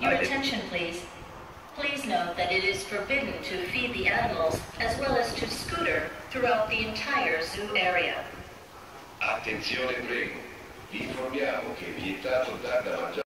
Your attention, please. Please note that it is forbidden to feed the animals as well as to scooter throughout the entire zoo area. Attenzione prego, informiamo che è vietato dar da mangiare